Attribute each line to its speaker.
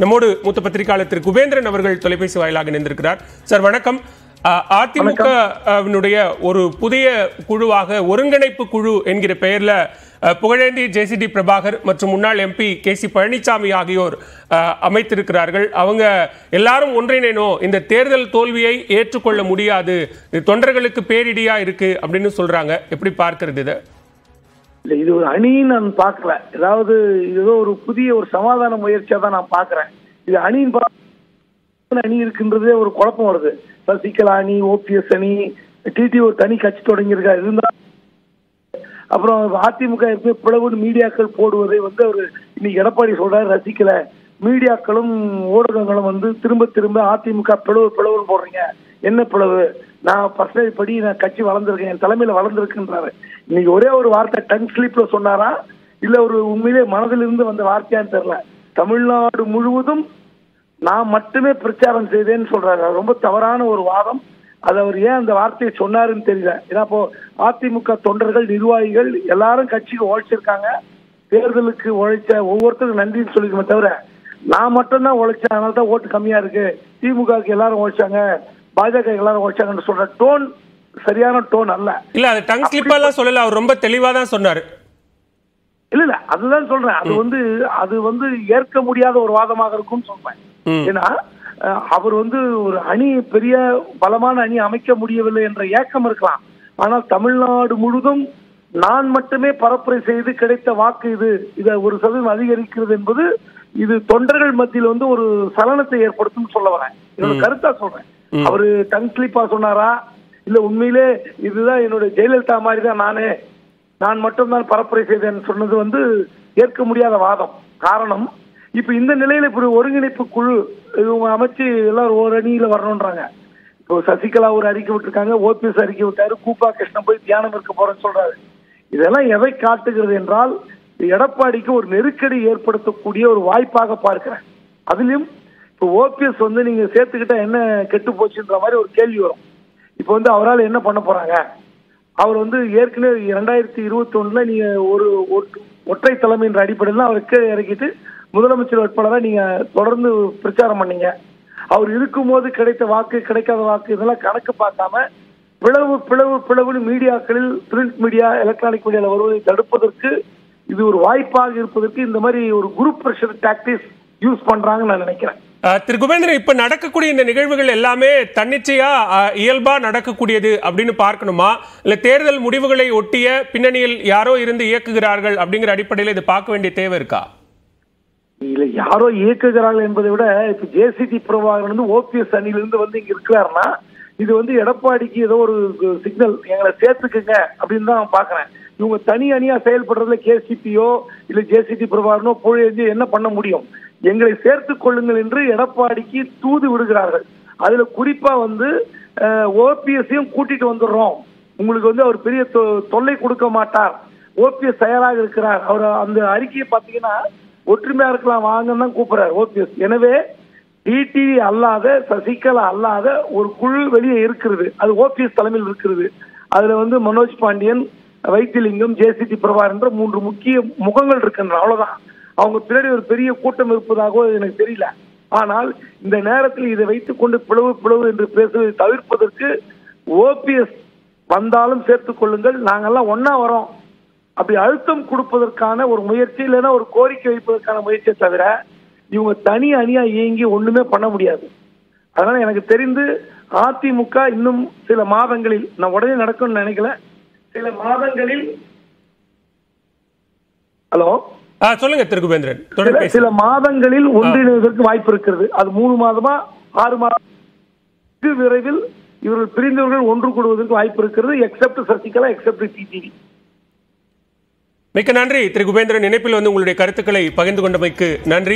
Speaker 1: நம்மோடு மூத்த பத்திரிகையாளர் திரு குபேந்திரன் அவர்கள் தொலைபேசி வாயிலாக இணைந்திருக்கிறார். சார் வணக்கம். அதிமுகவினுடைய ஒரு புதிய குழுவாக ஒருங்கிணைப்பு குழு என்கிற பெயர்ல புகழேந்தி ஜேசிடி பிரபாகர் மற்றும் முன்னாள் எம்பி கே சி பழனிசாமி ஆகியோர் அமைத்திருக்கிறார்கள். அவங்க எல்லாரும் ஒன்றிணைனோ இந்த தேர்தல் தோல்வியை ஏற்றுக்கொள்ள முடியாது தொண்டர்களுக்கு பேரிடியா இருக்கு அப்படின்னு சொல்றாங்க. எப்படி பார்க்கிறது இதை?
Speaker 2: இல்லை இது ஒரு அணின்னு நான் பார்க்கல. ஏதாவது ஏதோ ஒரு புதிய ஒரு சமாதான முயற்சியா தான் நான் பார்க்கறேன். இது அணின்னு அணி இருக்குன்றதே ஒரு குழப்பம் வருது. சசிகலா அணி ஓபிஎஸ் அணி டிடி ஒரு தனி கட்சி தொடங்கியிருக்கா இருந்தா அப்புறம் அதிமுக எப்பவுமே பிளவுன்னு மீடியாக்கள் போடுவதை வந்து அவர் இன்னைக்கு எடப்பாடி சொல்றாரு ரசிக்கல. மீடியாக்களும் ஊடகங்களும் வந்து திரும்ப திரும்ப அதிமுக பிளவு பிளவுன்னு போடுறீங்க. என்ன பிளவு? நான் பர்சனல் படி நான் கட்சி வளர்ந்துருக்கேன் என் தலைமையில வளர்ந்துருக்குன்றாரு. இன்னைக்கு ஒரே ஒரு வார்த்தை டங் ஸ்லிப்ல சொன்னாரா? இல்ல ஒரு உண்மையிலே மனதிலிருந்து வந்த வார்த்தையான்னு தெரியல. தமிழ்நாடு முழுவதும் நான் மட்டுமே பிரச்சாரம் செய்தேன்னு சொல்றாரு. ரொம்ப தவறான ஒரு வாதம். அது அவர் ஏன் அந்த வார்த்தையை சொன்னாருன்னு தெரியல. ஏன்னா இப்போ அதிமுக தொண்டர்கள் நிர்வாகிகள் எல்லாரும் கட்சிக்கு உழைச்சிருக்காங்க. தேர்தலுக்கு உழைச்ச ஒவ்வொருத்தருக்கும் நன்றின்னு சொல்லிக்கணுமே தவிர நான் மட்டும்தான் உழைச்சேன். அதனால தான் ஓட்டு கம்மியா இருக்கு. திமுகவுக்கு எல்லாரும் உழைச்சாங்க. பாஜக எல்லாரும் உழைச்சாங்கன்னு சொல்ற டோன் சரியான டோன் அல்ல.
Speaker 1: இல்ல அது டங் ஸ்லிப்பா எல்லாம் சொல்லல அவர் ரொம்ப தெளிவா தான் சொன்னாரு.
Speaker 2: இல்ல இல்ல அதுதான் சொல்றேன். அது வந்து அது வந்து ஏற்க முடியாத ஒரு வாதமாக இருக்கும்னு சொல்றேன். ஏன்னா அவர் வந்து ஒரு அணி பெரிய பலமான அணி அமைக்க முடியவில்லை என்ற ஏக்கம் இருக்கலாம். ஆனால் தமிழ்நாடு முழுதும் நான் மட்டுமே பரப்புரை செய்து கிடைத்த வாக்கு இது. இதை ஒரு சதவீதம் அதிகரிக்கிறது என்பது இது தொண்டர்கள் மத்தியில் வந்து ஒரு சலனத்தை ஏற்படுத்தும் சொல்ல வரேன். என்னோட கருத்தா சொல்றேன். அவரு டங் ஸ்லிப்பா சொன்னாரா? இல்ல உண்மையிலே இதுதான் என்னுடைய ஜெயலலிதா மாதிரி தான் நானே. நான் மட்டும்தான் பரப்புரை செய்தேன் சொன்னது வந்து ஏற்க முடியாத வாதம். காரணம் இப்ப இந்த நிலையில இப்ப ஒருங்கிணைப்பு குழு இவங்க அமைச்சு எல்லாரும் ஒரு அணியில வரணும்ன்றாங்க. இப்போ சசிகலா ஒரு அறிக்கை விட்டுருக்காங்க ஓபிஎஸ் அறிக்கை விட்டாரு கூப்பா கிருஷ்ணன் போய் தியானம் இருக்க போறேன்னு சொல்றாரு. இதெல்லாம் எதை காட்டுகிறது என்றால் எடப்பாடிக்கு ஒரு நெருக்கடி ஏற்படுத்தக்கூடிய ஒரு வாய்ப்பாக பார்க்கிறேன். அதுலயும் இப்போ ஓபிஎஸ் வந்து நீங்க சேர்த்துக்கிட்டா என்ன கெட்டு போச்சுன்ற மாதிரி ஒரு கேள்வி வரும். இப்போ வந்து அவரால் என்ன பண்ண போறாங்க? அவர் வந்து ஏற்கனவே இரண்டாயிரத்தி இருபத்தி ஒண்ணுல நீங்க ஒரு ஒற்றை தலைமைன்ற அடிப்படையில் அவரை கீழே இறக்கிட்டு முதலமைச்சர் வேட்பாளராக நீங்க தொடர்ந்து பிரச்சாரம் பண்ணீங்க. அவர் இருக்கும்போது கிடைத்த வாக்கு கிடைக்காத வாக்கு இதெல்லாம் கணக்கு பார்க்காம பிளவு பிளவு பிளவுன்னு மீடியாக்களில் பிரிண்ட் மீடியா எலக்ட்ரானிக் மீடியாவில் வருவதை தடுப்பதற்கு இது ஒரு வாய்ப்பாக இருப்பதற்கு இந்த மாதிரி ஒரு குரூப் பிரஷர் டாக்டிஸ் யூஸ் பண்றாங்கன்னு நான் நினைக்கிறேன்.
Speaker 1: திரு குபேந்திரன் இப்ப நடக்கக்கூடிய இந்த நிகழ்வுகள் எல்லாமே தன்னிச்சையா இயல்பாக இயல்பா நடக்கக்கூடியது அப்படின்னு பார்க்கணுமா? இல்ல தேர்தல் முடிவுகளை ஒட்டிய பின்னணியில் யாரோ இருந்து இயக்குகிறார்கள் அப்படிங்கிற அடிப்படையில் இது பார்க்க வேண்டிய தேவை இருக்கா?
Speaker 2: இல்ல யாரோ இயக்குகிறார்கள் என்பதை விட இப்ப ஜேசிடி பிரபாகரன் வந்து ஓபிஎஸ் அணியிலிருந்து வந்து இங்க இருக்கிறாருன்னா இது வந்து எடப்பாடிக்கு ஏதோ ஒரு சிக்னல் எங்களை சேர்த்துக்குங்க அப்படின்னு தான் நான் பாக்குறேன் இவங்க தனி அணியா செயல்படுறதுல கேசிபியோ இல்ல ஜேசிடி பிரபாகரனோ புழையஞ்சு என்ன பண்ண முடியும்? எங்களை சேர்த்துக் கொள்ளுங்கள் என்று எடப்பாடிக்கு தூது விடுகிறார்கள். அதுல குறிப்பா வந்து ஓபிஎஸ்ஸையும் கூட்டிட்டு வந்துடுறோம். உங்களுக்கு வந்து அவர் பெரிய தொ- தொல்லை கொடுக்க மாட்டார். ஓபிஎஸ் தயாராக இருக்கிறார். அவர் அந்த அறிக்கையை பாத்தீங்கன்னா ஒற்றுமையா இருக்கலாம் வாங்கன்னு தான் கூப்பிடுறார் ஓபிஎஸ். எனவே டிடிவி அல்லாத சசிகலா அல்லாத ஒரு குழு வெளியே இருக்கிறது. அது ஓபிஎஸ் தலைமையில் இருக்கிறது. அதுல வந்து மனோஜ் பாண்டியன் வைத்தியலிங்கம் ஜேசிடி பிரபார் என்ற மூன்று முக்கிய முகங்கள் இருக்கின்றன. அவ்வளவுதான். அவங்க பின்னாடி ஒரு பெரிய கூட்டம் இருப்பதாகவோ எனக்கு தெரியல. ஆனால் இந்த நேரத்தில் இதை வைத்துக் கொண்டு பிளவு பிளவு என்று பேசுவதை தவிர்ப்பதற்கு ஓபிஎஸ் வந்தாலும் சேர்த்துக் கொள்ளுங்கள். நாங்கெல்லாம் ஒன்னா வரோம். அப்படி அழுத்தம் கொடுப்பதற்கான ஒரு முயற்சி இல்லைன்னா ஒரு கோரிக்கை வைப்பதற்கான முயற்சியை தவிர இவங்க தனி அணியா இயங்கி ஒண்ணுமே பண்ண முடியாது. அதனால எனக்கு தெரிந்து அதிமுக இன்னும் சில மாதங்களில் நான் உடனே நடக்கும்னு நினைக்கல. சில மாதங்களில் ஹலோ?
Speaker 1: சொல்லுங்க திரு
Speaker 2: சில- மாதங்களில் ஒன்றிணைவதற்கு வாய்ப்பு இருக்கிறது. அது மூணு மாதமா ஆறு மாதம் விரைவில் இவர்கள் பிரிந்தவர்கள் ஒன்று கூடுவதற்கு வாய்ப்பு இருக்கிறது. எக்ஸப்ட் சசிகலா எக்ஸப்ட் டிடிவி
Speaker 1: மிக்க நன்றி. திரு குபேந்திரன் இணைப்பில் வந்து உங்களுடைய கருத்துக்களை பகிர்ந்து கொண்டமைக்கு நன்றி.